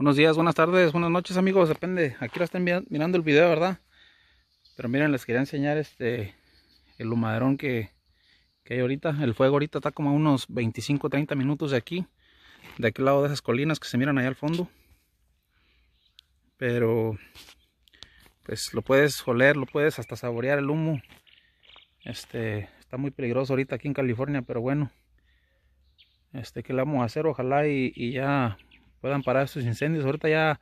Buenos días, buenas tardes, buenas noches amigos, depende, aquí lo están mirando el video, ¿verdad? Pero miren, les quería enseñar este, el humaderón que, que hay ahorita. El fuego ahorita está como a unos 25-30 minutos de aquí, de aquel lado de esas colinas que se miran allá al fondo. Pero, pues lo puedes oler, lo puedes hasta saborear el humo. Este, está muy peligroso ahorita aquí en California, pero bueno. Este, ¿qué le vamos a hacer? Ojalá y ya puedan parar estos incendios. Ahorita ya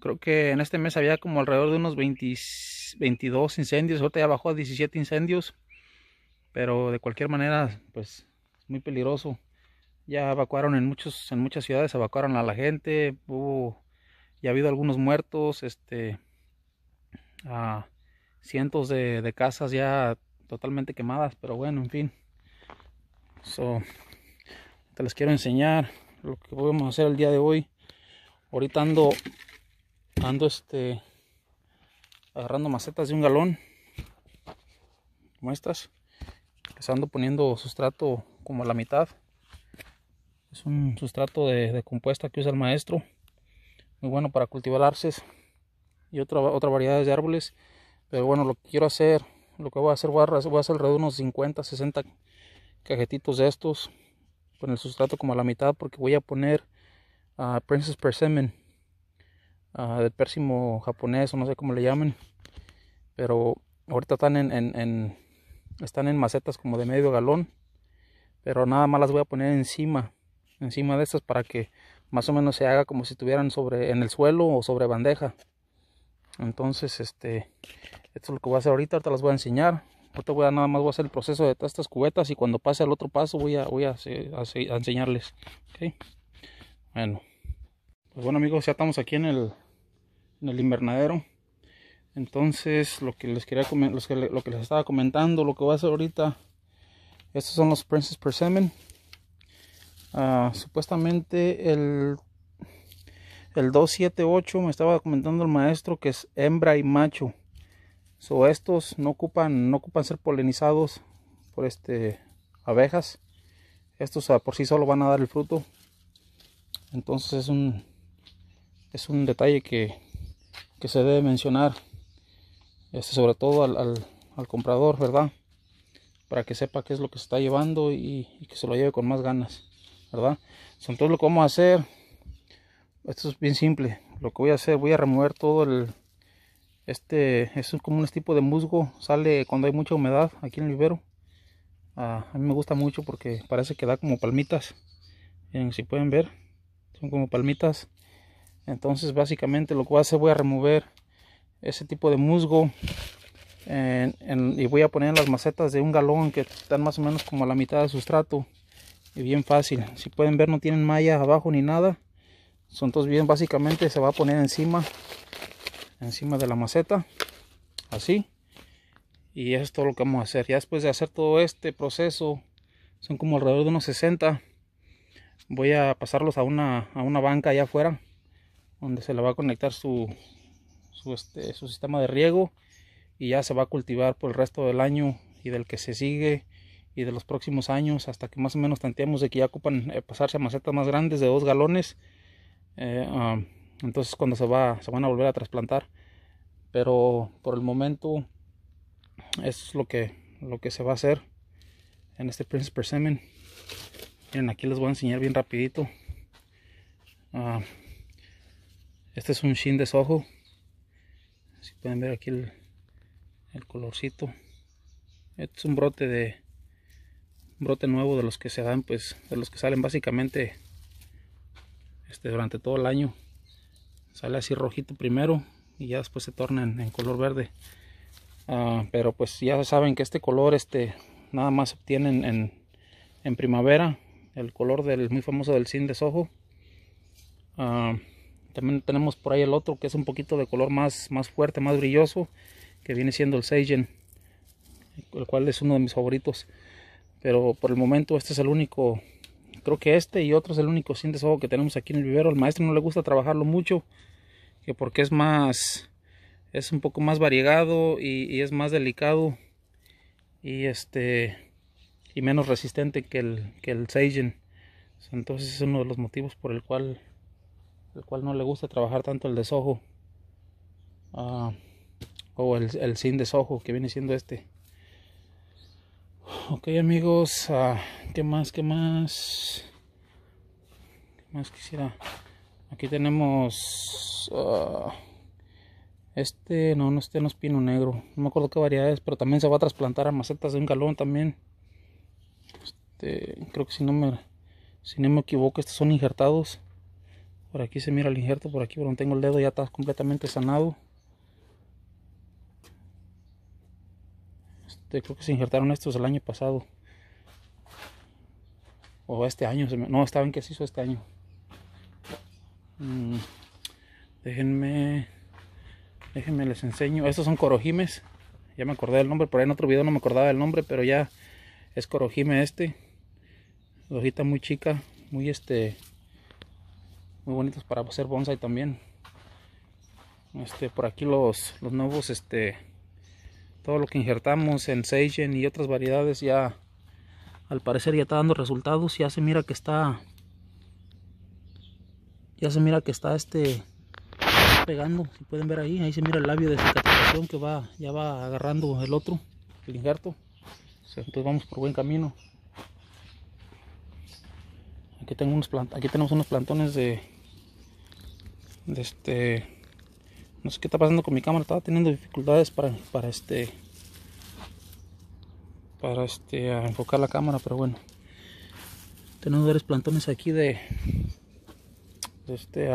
creo que en este mes había como alrededor de unos 22 incendios. Ahorita ya bajó a 17 incendios. Pero de cualquier manera, pues es muy peligroso. Ya evacuaron en muchos, en muchas ciudades, evacuaron a la gente. Hubo, ya ha habido algunos muertos, este, a cientos de, de casas ya totalmente quemadas. Pero bueno, en fin. So, te les quiero enseñar lo que podemos hacer el día de hoy. Ahorita ando, ando este, agarrando macetas de un galón, como estas. Les ando poniendo sustrato como a la mitad. Es un sustrato de, compuesta que usa el maestro. Muy bueno para cultivar arces y otra, otra variedades de árboles. Pero bueno, lo que quiero hacer, lo que voy a hacer, voy a, hacer alrededor de unos 50, 60 cajetitos de estos con el sustrato como a la mitad porque voy a poner uh, Princess Persimmon uh, del pérsimo japonés o no sé cómo le llaman pero ahorita están en, en, están en macetas como de medio galón pero nada más las voy a poner encima encima de estas para que más o menos se haga como si estuvieran sobre en el suelo o sobre bandeja. Entonces este esto es lo que voy a hacer ahorita ahorita las voy a enseñar Ahorita voy a nada más voy a hacer el proceso de todas estas cubetas y cuando pase al otro paso voy a, voy a, enseñarles. Bueno. Pues bueno amigos, ya estamos aquí en el, en el invernadero. Entonces lo que les quería lo que les estaba comentando, lo que voy a hacer ahorita, estos son los Princess Persimmon. Uh, supuestamente el el 278 me estaba comentando el maestro que es hembra y macho So, estos no ocupan, no ocupan ser polinizados por este abejas. Estos por sí solo van a dar el fruto. Entonces es un es un detalle que, que se debe mencionar. Este, sobre todo al, al, comprador, ¿verdad? Para que sepa qué es lo que se está llevando y, que se lo lleve con más ganas, ¿verdad? Entonces lo que vamos a hacer, esto es bien simple. Lo que voy a hacer, voy a remover todo el, este es como un tipo de musgo, sale cuando hay mucha humedad aquí en el vivero. Ah, a mí me gusta mucho porque parece que da como palmitas. si pueden ver, son como palmitas. Entonces básicamente lo que voy a hacer, voy a remover ese tipo de musgo. y voy a poner las macetas de un galón que están más o menos como a la mitad de sustrato. Y bien fácil. Si pueden ver no tienen malla abajo ni nada. Son todos bien básicamente se va a poner encima encima de la maceta así. Y eso es todo lo que vamos a hacer. Ya después de hacer todo este proceso son como alrededor de unos 60 voy a pasarlos a una, a una banca allá afuera donde se le va a conectar su, su, este, su sistema de riego y ya se va a cultivar por el resto del año y del que se sigue y de los próximos años hasta que más o menos tanteamos de que ya ocupan eh, pasarse a macetas más grandes de dos galones eh, ah, entonces cuando se va se van a volver a trasplantar. Pero por el momento es lo que lo que se va a hacer en este Prince Persimmon. Miren aquí les voy a enseñar bien rapidito. Ah, este es un shin de sojo. Si pueden ver aquí el, el colorcito. Este es un brote de un brote nuevo de los que se dan pues de los que salen básicamente este durante todo el año sale así rojito primero y ya después se torna en, color verde. Ah, pero pues ya saben que este color este nada más se obtiene en, en, primavera el color del muy famoso del sin de sojo ah, también tenemos por ahí el otro que es un poquito de color más, más fuerte, más brilloso que viene siendo el Seigen el cual es uno de mis favoritos. Pero por el momento este es el único creo que este y otro es el único sin de sojo que tenemos aquí en el vivero. Al maestro no le gusta trabajarlo mucho, que porque es más, es un poco más variegado y, es más delicado y este y menos resistente que el que el Seigen. Entonces es uno de los motivos por el cual el cual no le gusta trabajar tanto el desojo ah, o el, el sin desojo que viene siendo este ok amigos uh, qué más qué más qué más quisiera aquí tenemos uh, este no no este no es pino negro. No me acuerdo qué variedades pero también se va a trasplantar a macetas de un galón también. Este creo que si no me si no me equivoco estos son injertados. Por aquí se mira el injerto por aquí por donde tengo el dedo ya está completamente sanado este creo que se injertaron estos el año pasado. O este año no estaban que se hizo este año. Mm, déjenme déjenme les enseño. Estos son corojimes. Ya me acordé del nombre por ahí en otro video no me acordaba del nombre pero ya es corojime este. Hojita muy chica muy este muy bonitos para hacer bonsai también. Este por aquí los los nuevos este todo lo que injertamos en Seigen y otras variedades ya al parecer ya está dando resultados ya se mira que está ya se mira que está este pegando si pueden ver ahí ahí se mira el labio de cicatrización que va ya va agarrando el otro el injerto. Entonces vamos por buen camino. Aquí tengo unos aquí tenemos unos plantones de de este no sé qué está pasando con mi cámara estaba teniendo dificultades para, para este para este enfocar la cámara pero bueno. Tenemos varios plantones aquí de, este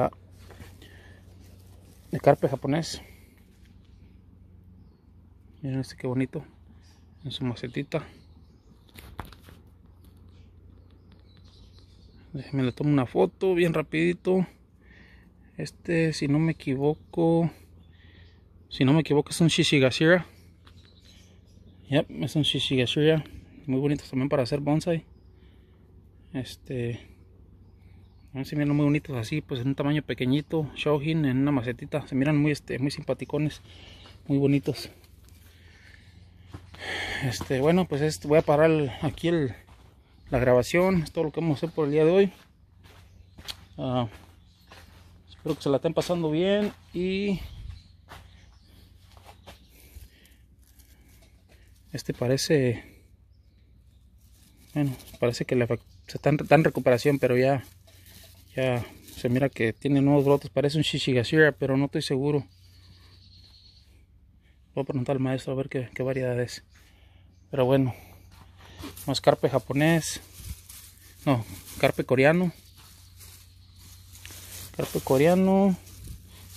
de carpe japonés. Miren este qué bonito en su macetita. Déjenme le tomo una foto bien rapidito este, si no me equivoco, si no me equivoco es un Shishigashira. Yep, es un Shishigashira. Muy bonitos también para hacer bonsai. Este, se miran muy bonitos así, pues en un tamaño pequeñito, shoujin en una macetita. Se miran muy, este, muy simpaticones, muy bonitos. Este, bueno, pues voy a parar aquí el, la grabación. Es todo lo que vamos a hacer por el día de hoy. Uh, Espero que se la estén pasando bien y este parece bueno parece que se está, en recuperación pero ya ya se mira que tiene nuevos brotes parece un shishigashira pero no estoy seguro. Voy a preguntar al maestro a ver qué, qué variedad es pero bueno más carpe japonés no carpe coreano carpe coreano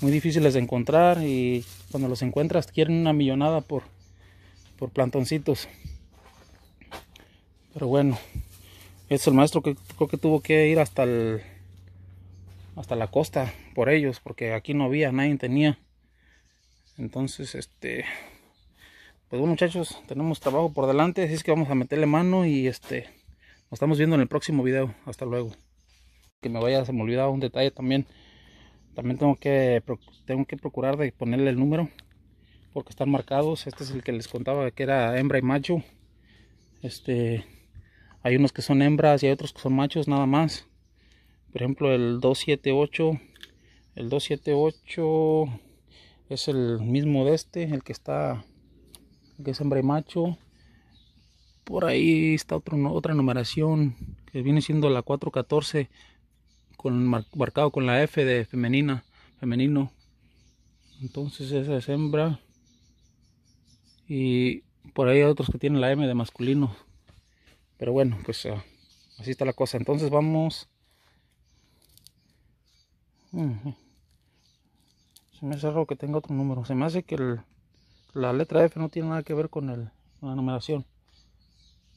muy difíciles de encontrar y cuando los encuentras quieren una millonada por por plantoncitos. Pero bueno es el maestro que creo que tuvo que ir hasta el hasta la costa por ellos porque aquí no había nadie tenía. Entonces este pues bueno muchachos tenemos trabajo por delante así es que vamos a meterle mano y este nos estamos viendo en el próximo video. Hasta luego que me vaya, se me olvidaba un detalle también. También tengo que, tengo que procurar de ponerle el número porque están marcados. Este es el que les contaba que era hembra y macho. Este, hay unos que son hembras y hay otros que son machos nada más. Por ejemplo, el 278, el 278 es el mismo de este, el que está, que es hembra y macho. Por ahí está otro, otra numeración que viene siendo la 414 con marcado con la F de femenina, femenino. Entonces esa es hembra. Y por ahí hay otros que tienen la M de masculino. Pero bueno, pues ah, así está la cosa. Entonces vamos. Se me hace raro que tenga otro número. Se me hace que la letra F no tiene nada que ver con la numeración.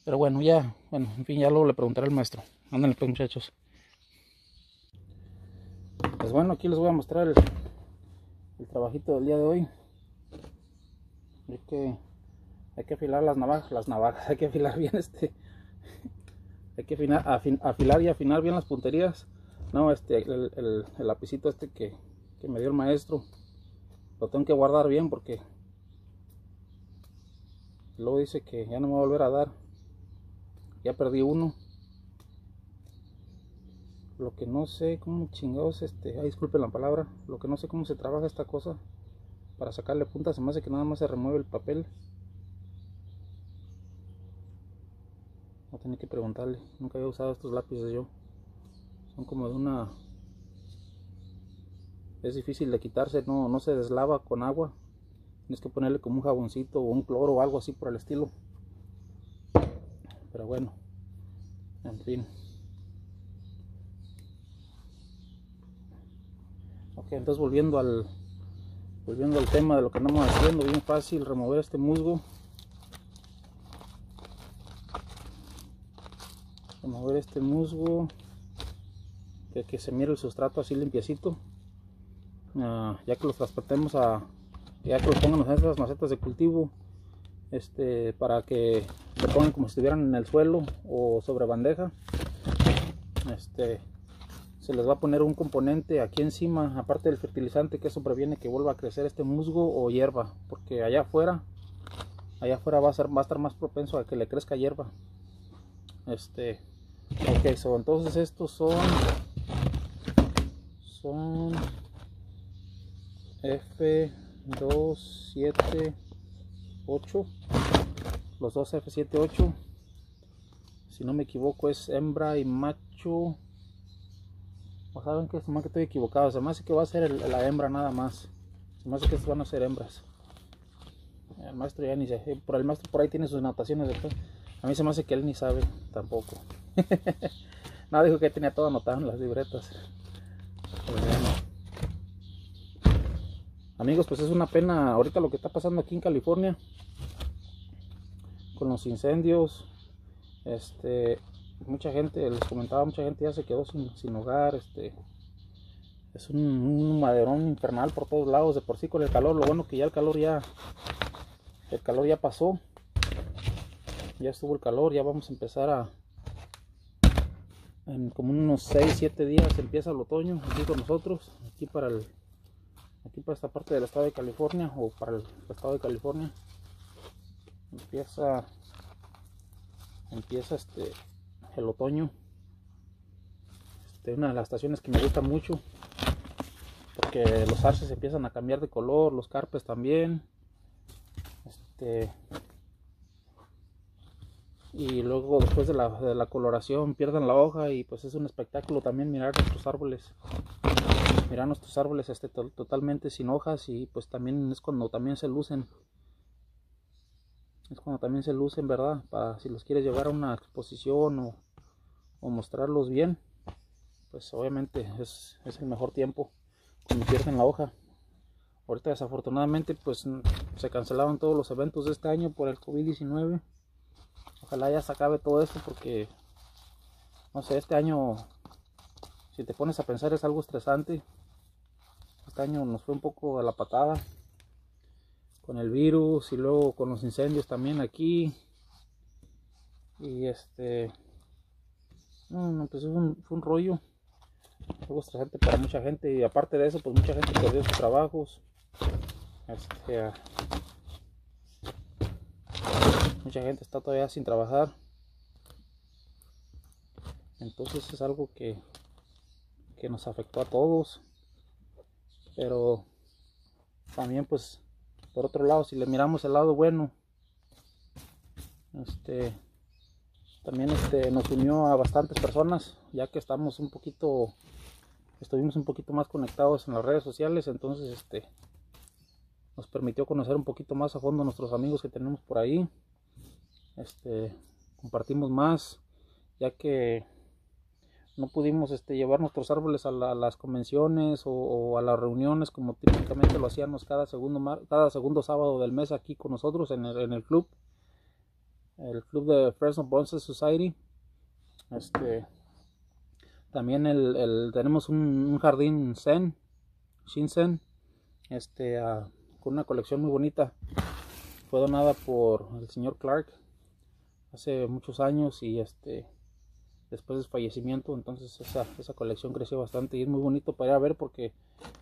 Pero bueno, ya, bueno, en fin, ya luego le preguntaré al maestro. Ándale pues muchachos pues bueno aquí les voy a mostrar el, trabajito del día de hoy. Hay que hay que afilar las navajas las navajas hay que afilar bien este hay que afinar, afilar y afinar bien las punterías. No este el, el, el lapicito este que, que me dio el maestro lo tengo que guardar bien porque luego dice que ya no me va a volver a dar. Ya perdí uno lo que no sé cómo chingados este ay disculpen la palabra lo que no sé cómo se trabaja esta cosa para sacarle punta se me hace que nada más se remueve el papel. Voy a tener que preguntarle nunca había usado estos lápices yo. Son como de una es difícil de quitarse no, no se deslava con agua. Tienes que ponerle como un jaboncito o un cloro o algo así por el estilo. Pero bueno en fin entonces volviendo al volviendo al tema de lo que andamos haciendo bien fácil remover este musgo. Remover este musgo que, se mire el sustrato así limpiecito. Uh, ya que los transportemos a ya que los pongan en esas macetas de cultivo este para que se pongan como si estuvieran en el suelo o sobre bandeja este se les va a poner un componente aquí encima aparte del fertilizante que eso previene que vuelva a crecer este musgo o hierba porque allá afuera allá afuera va a ser va a estar más propenso a que le crezca hierba. Este ok so, entonces estos son son F278 los dos F78 si no me equivoco es hembra y macho o saben que se me que estoy equivocado. Se me hace que va a ser la hembra nada más. Se me hace que estos van a ser hembras. El maestro ya ni sé por el maestro por ahí tiene sus anotaciones después a mí se me hace que él ni sabe tampoco. Nada dijo que tenía todo anotado en las libretas. Amigos pues es una pena ahorita lo que está pasando aquí en California con los incendios. Este mucha gente les comentaba mucha gente ya se quedó sin, hogar este es un, maderón infernal por todos lados de por sí con el calor lo bueno que ya el calor ya el calor ya pasó ya estuvo el calor ya vamos a empezar a en como unos 6 7 días empieza el otoño aquí con nosotros aquí para el aquí para esta parte del estado de California o para el estado de California empieza empieza este el otoño. Este, una de las estaciones que me gusta mucho porque los arces empiezan a cambiar de color los carpes también. Este y luego después de la, coloración pierden la hoja y pues es un espectáculo también mirar nuestros árboles mirar nuestros árboles este, totalmente sin hojas y pues también es cuando también se lucen es cuando también se lucen, ¿verdad? Para si los quieres llevar a una exposición o, mostrarlos bien, pues obviamente es, el mejor tiempo cuando pierden la hoja. Ahorita desafortunadamente pues se cancelaron todos los eventos de este año por el COVID-19. Ojalá ya se acabe todo esto porque, no sé, este año, si te pones a pensar es algo estresante. Este año nos fue un poco a la patada con el virus y luego con los incendios también aquí. Y este no, pues fue un, fue un rollo. Algo estresante para mucha gente y aparte de eso pues mucha gente perdió sus trabajos. Este, mucha gente está todavía sin trabajar. Entonces es algo que que nos afectó a todos. Pero también pues por otro lado si le miramos el lado bueno este también este nos unió a bastantes personas ya que estamos un poquito estuvimos un poquito más conectados en las redes sociales entonces este nos permitió conocer un poquito más a fondo a nuestros amigos que tenemos por ahí. Este compartimos más ya que no pudimos este, llevar nuestros árboles a, las convenciones o, a las reuniones como típicamente lo hacíamos cada segundo, cada segundo sábado del mes aquí con nosotros en el, club, el club de Fresno Bonsai Society. Este, también el, tenemos un, jardín Zen, Shinsen, este, con una colección muy bonita. Fue donada por el señor Clark hace muchos años y este después de su fallecimiento entonces esa, esa colección creció bastante y es muy bonito para ir a ver porque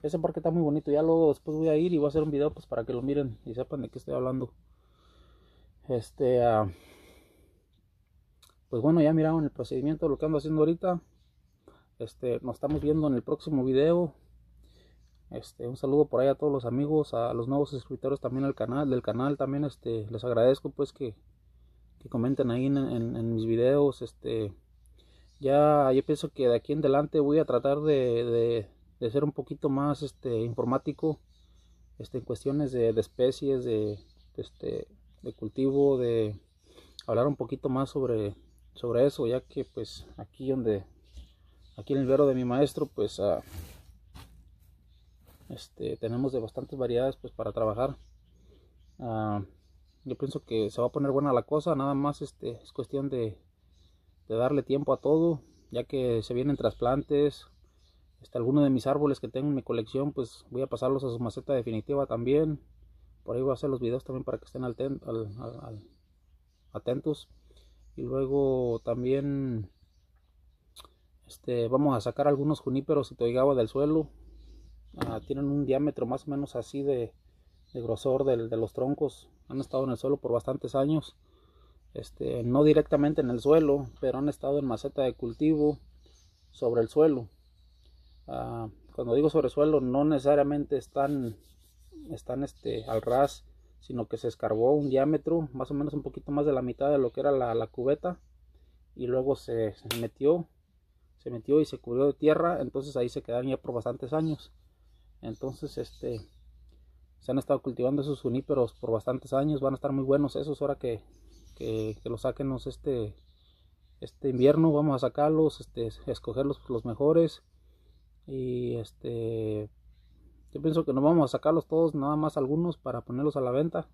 ese parque está muy bonito. Ya luego después voy a ir y voy a hacer un video pues para que lo miren y sepan de qué estoy hablando. Este ah, pues bueno ya miraron el procedimiento de lo que ando haciendo ahorita. Este, nos estamos viendo en el próximo video. Este, un saludo por ahí a todos los amigos, a los nuevos suscriptores también al canal, del canal también, este, les agradezco pues que, que comenten ahí en, mis videos, este, ya yo pienso que de aquí en adelante voy a tratar de, de, ser un poquito más, este, informático, este, en cuestiones de, especies, de, este, de cultivo, de hablar un poquito más sobre, sobre eso, ya que pues aquí donde, aquí en el vero de mi maestro, pues uh, este, tenemos de bastantes variedades pues para trabajar. Ah, yo pienso que se va a poner buena la cosa nada más este es cuestión de, darle tiempo a todo ya que se vienen trasplantes este, algunos de mis árboles que tengo en mi colección pues voy a pasarlos a su maceta definitiva también. Por ahí voy a hacer los videos también para que estén atentos. Y luego también este, vamos a sacar algunos juníperos y toigaba del suelo. Ah, tienen un diámetro más o menos así de, grosor de, los troncos. Han estado en el suelo por bastantes años este, no directamente en el suelo pero han estado en maceta de cultivo sobre el suelo. Ah, cuando digo sobre el suelo no necesariamente están están este al ras sino que se escarbó un diámetro más o menos un poquito más de la mitad de lo que era la, cubeta y luego se, metió se metió y se cubrió de tierra entonces ahí se quedaron ya por bastantes años. Entonces este se han estado cultivando esos juníperos por bastantes años van a estar muy buenos esos ahora que, que, los saquenos este este invierno vamos a sacarlos este escoger los, mejores. Y este yo pienso que no vamos a sacarlos todos nada más algunos para ponerlos a la venta.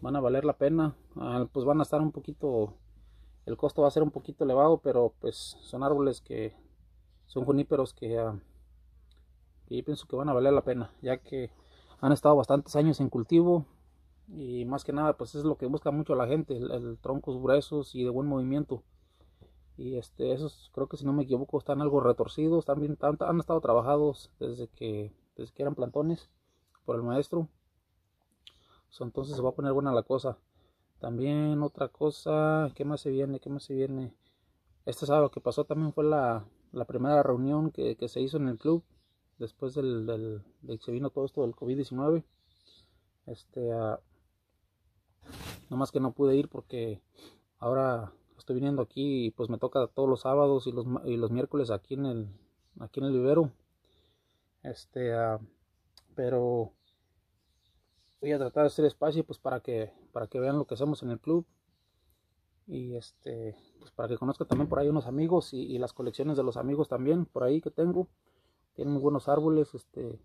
Van a valer la pena. Ah, pues van a estar un poquito el costo va a ser un poquito elevado pero pues son árboles que son juníperos que ah, y pienso que van a valer la pena ya que han estado bastantes años en cultivo y más que nada pues es lo que busca mucho la gente el, troncos gruesos y de buen movimiento y este esos creo que si no me equivoco están algo retorcidos también han, estado trabajados desde que desde que eran plantones por el maestro entonces se va a poner buena la cosa también otra cosa ¿qué más se viene? ¿qué más se viene? este sábado que pasó también fue la, la primera reunión que, que se hizo en el club después del, del, de que se vino todo esto del COVID-19. Este, uh, más que no pude ir porque ahora estoy viniendo aquí y pues me toca todos los sábados y los, y los miércoles aquí en el aquí en el vivero. Este, pero voy a tratar de hacer espacio pues para que para que vean lo que hacemos en el club. Y este pues para que conozcan también por ahí unos amigos y, las colecciones de los amigos también por ahí que tengo. Tienen muy buenos árboles, este,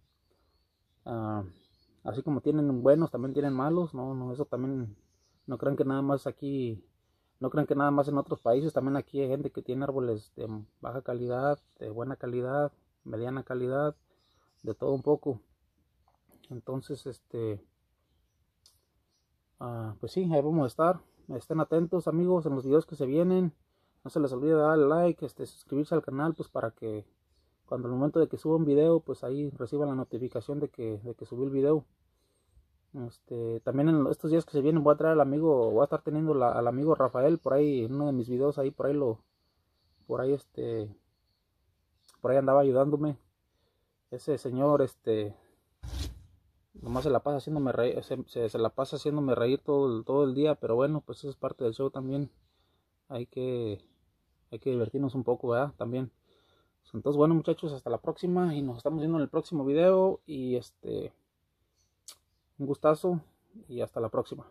ah, así como tienen buenos, también tienen malos, no, no, eso también, no crean que nada más aquí, no crean que nada más en otros países, también aquí hay gente que tiene árboles de baja calidad, de buena calidad, mediana calidad, de todo un poco. Entonces, este, ah, pues sí, ahí vamos a estar. Estén atentos amigos en los videos que se vienen. No se les olvide darle like, este, suscribirse al canal, pues para que cuando el momento de que suba un video pues ahí reciban la notificación de que, de que subí el video este, también en estos días que se vienen voy a traer al amigo voy a estar teniendo al amigo Rafael por ahí en uno de mis videos ahí por ahí lo por ahí este por ahí andaba ayudándome. Ese señor este nomás se la pasa haciéndome reír se, se, la pasa haciéndome reír todo el, todo el día pero bueno pues eso es parte del show también. Hay que hay que divertirnos un poco verdad también. Entonces, bueno, muchachos, hasta la próxima y nos estamos viendo en el próximo video. Y este, un gustazo y hasta la próxima.